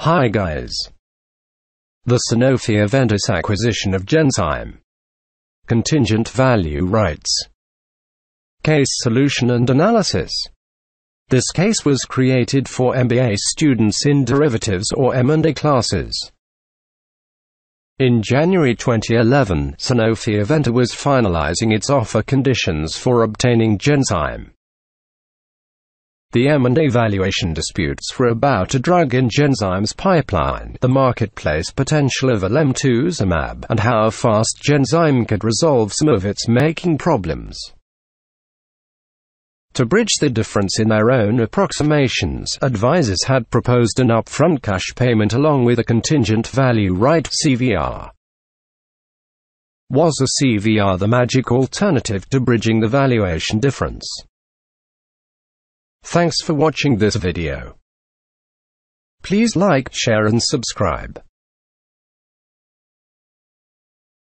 Hi guys. The Sanofi Aventis acquisition of Genzyme. Contingent value rights. Case solution and analysis. This case was created for MBA students in derivatives or M&A classes. In January 2011, Sanofi Aventis was finalizing its offer conditions for obtaining Genzyme. The M&A valuation disputes were about a drug in Genzyme's pipeline, the marketplace potential of alemtuzumab, and how fast Genzyme could resolve some of its making problems. To bridge the difference in their own approximations, advisors had proposed an upfront cash payment along with a contingent value right CVR. Was a CVR the magic alternative to bridging the valuation difference? Thanks for watching this video. Please like, share and subscribe.